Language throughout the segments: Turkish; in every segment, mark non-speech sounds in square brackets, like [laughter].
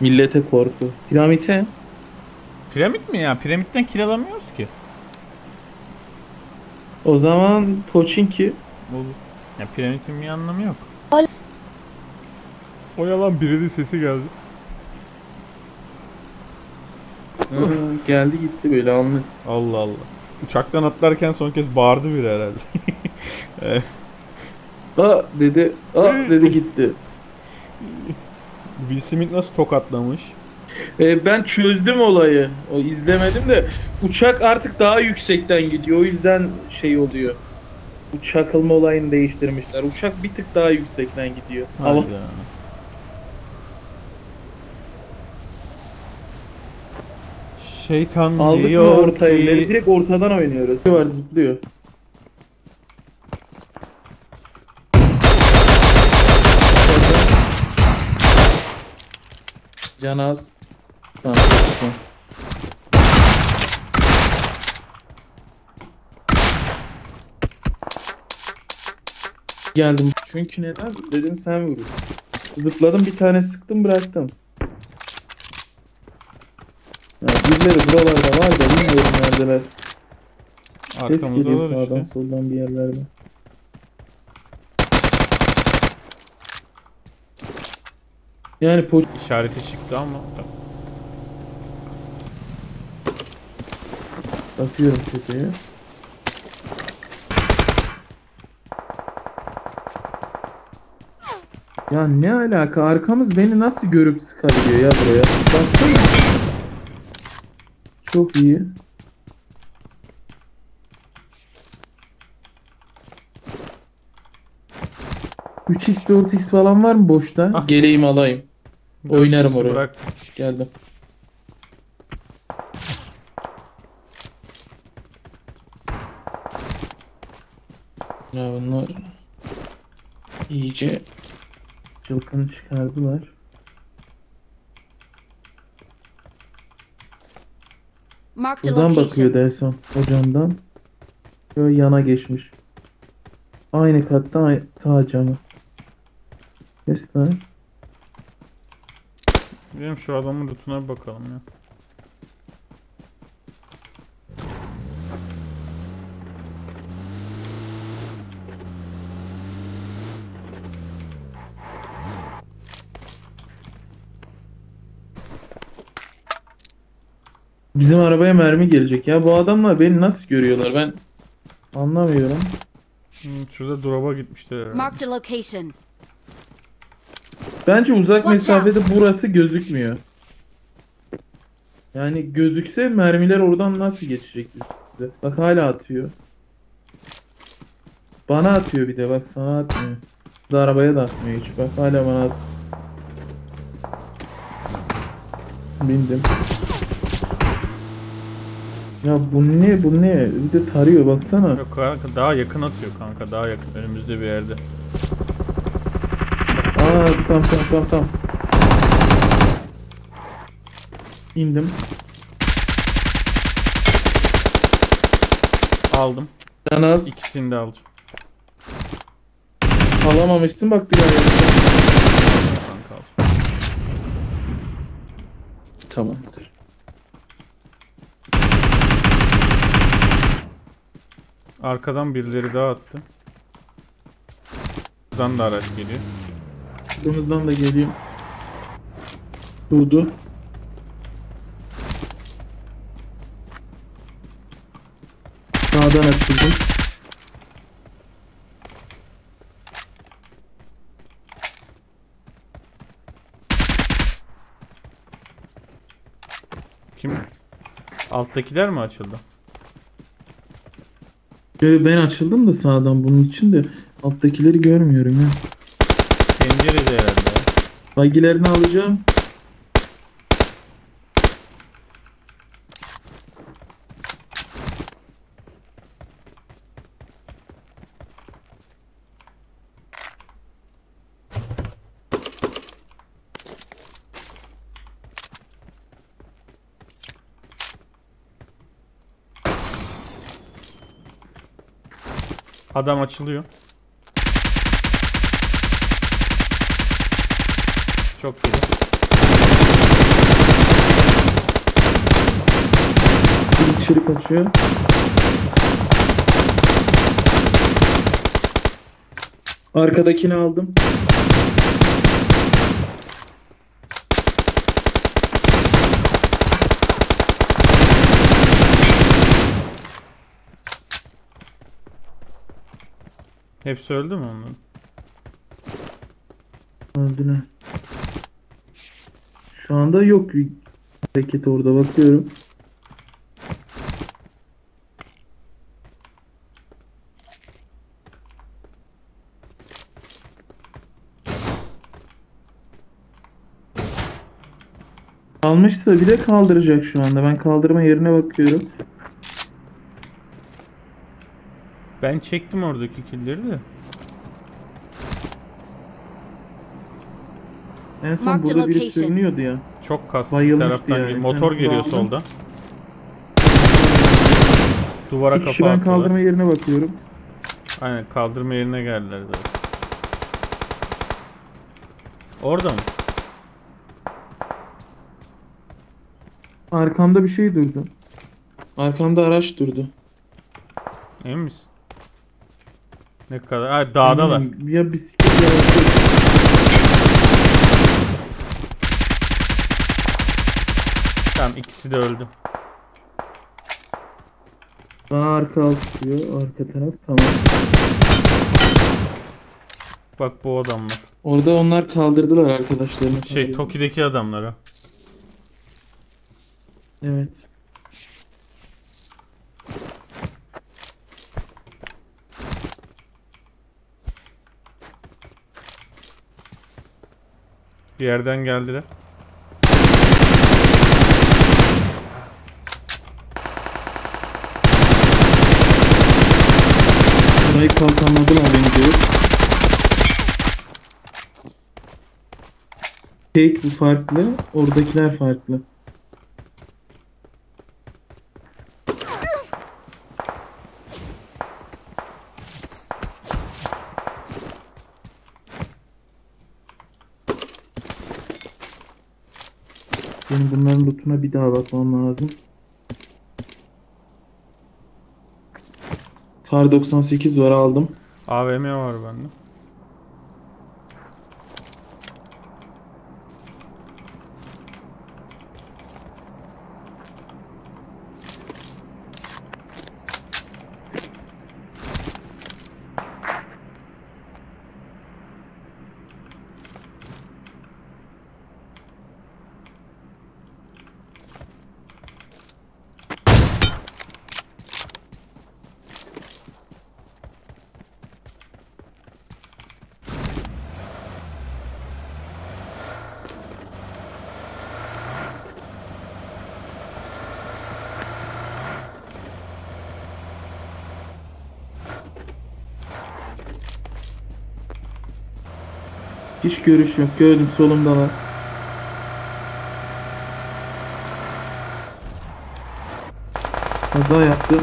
Millete korku. Piramite. Piramit mi ya? Piramitten kiralamıyoruz ki. O zaman Poçinki. Olur. Ya piramitin bir anlamı yok. Al- O yalan birinin sesi geldi. Geldi gitti böyle anlık. Allah Allah. Uçaktan atlarken son kez bağırdı biri herhalde. [laughs] Aa dedi. Aa [laughs] dedi gitti. [laughs] Will Smith nasıl tokatlamış? Ee, ben çözdüm olayı. O izlemedim de uçak artık daha yüksekten gidiyor. O yüzden şey oluyor. Bu çakılma olayını değiştirmişler. Uçak bir tık daha yüksekten gidiyor. Hava Hayda. Şeytan aldık mı diyor orta elleri? ki... Direkt ortadan oynuyoruz. Var zıplıyor. Can az. Tamam. tamam. Geldim. Çünkü neden? Dedim sen vurur. Zıpladım bir tane sıktım bıraktım. Ya birileri buralarda var da bilmiyorum neredeler. Ses Arkamızda geliyor olur sağdan işte. soldan bir yerlerden. Yani po İşareti çıktı ama. bakıyorum tepeye. Ya ne alaka? Arkamız beni nasıl görüp sıkabiliyor ya buraya? Baksana. Çok iyi. Üç x 4x falan var mı boşta? Ah. Geleyim alayım. Oynarım oraya. Bırak. Geldim. Ya bunlar iyice çılgın çıkardılar. Buradan location. bakıyordu en son o camdan. Böyle yana geçmiş. Aynı katta sağ camı. Lan. Gidelim şu adamın lootuna bir bakalım ya. Bizim arabaya mermi gelecek ya. Bu adamlar beni nasıl görüyorlar ben anlamıyorum. Hmm, şurada drop'a gitmişler herhalde. Location. Bence uzak Watch mesafede burası gözükmüyor. Yani gözükse mermiler oradan nasıl geçecek bize? Bak hala atıyor. Bana atıyor bir de bak sana atmıyor. Da arabaya da atmıyor hiç. Bak hala bana at. Bindim. Ya bu ne bu ne? Bir de tarıyor baksana. Yok kanka daha yakın atıyor kanka daha yakın önümüzde bir yerde. Aa tamam tamam tamam tamam. İndim. Aldım. Can az. İkisini de alacağım. Alamamışsın bak bir al. Tamamdır. Arkadan birileri daha attı. Buradan da araç geliyor. Buradan da geleyim. Durdu. Sağdan açıldım. Kim? Alttakiler mi açıldı? Yo, Ben açıldım da sağdan bunun için de alttakileri görmüyorum ya. Pencerede herhalde. Bagilerini alacağım. Adam açılıyor. Çok iyi. Bir kişilik kaçıyor. Arkadakini aldım. Hepsi öldü mü onların? Öldüler. Şu anda yok hareket orada bakıyorum. Almışsa bile kaldıracak şu anda. Ben kaldırma yerine bakıyorum. Ben çektim oradaki killleri de. En son Marked burada biri location. sürünüyordu ya. Çok kastı bir Bayılmıştı taraftan. yani. geliyor. Motor Ben geliyor aldım. solda. Duvara Bir kişi kafa ben attılar. kaldırma yerine bakıyorum. Aynen kaldırma yerine geldiler zaten. Orada mı? Arkamda bir şey durdu. Arkamda araç durdu. Emin misin? Ne kadar? Ha dağdalar. Eminim. Ya bisiklet ya araç. Tamam ikisi de öldü. Bana arka alt diyor. Arka taraf tamam. Bak bu adamlar. Orada onlar kaldırdılar arkadaşlarını. Şey Toki'deki adamlar ha. Evet. Bir yerden geldiler. Burayı kalkanladılar beni diyor. Tek bu farklı. Oradakiler farklı. Benim bunların lootuna bir daha bakmam lazım. Kar 98 var aldım. AVM var bende. Hiç görüş yok. Gördüm solumdalar. Kaza yaptı.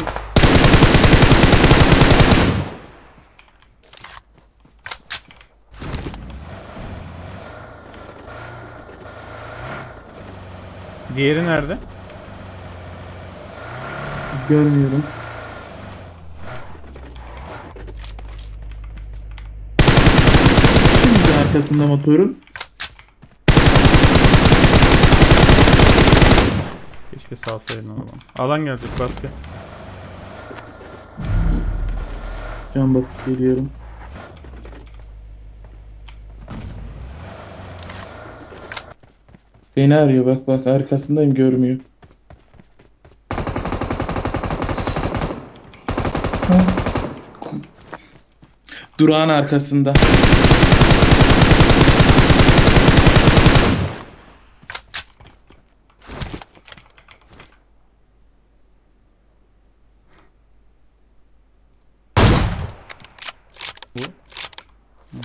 Diğeri nerede? Görmüyorum. Arkasında motorun. Keşke salsaydın o zaman. Alan gelecek baskı. Can basıp geliyorum. Beni arıyor bak bak arkasındayım görmüyor. Durağın arkasında.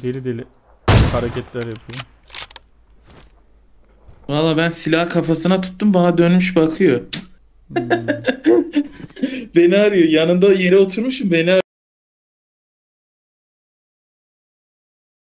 Deli deli hareketler yapıyor. Valla ben silah kafasına tuttum bana dönmüş bakıyor. Hmm. [laughs] beni arıyor yanında yere oturmuşum beni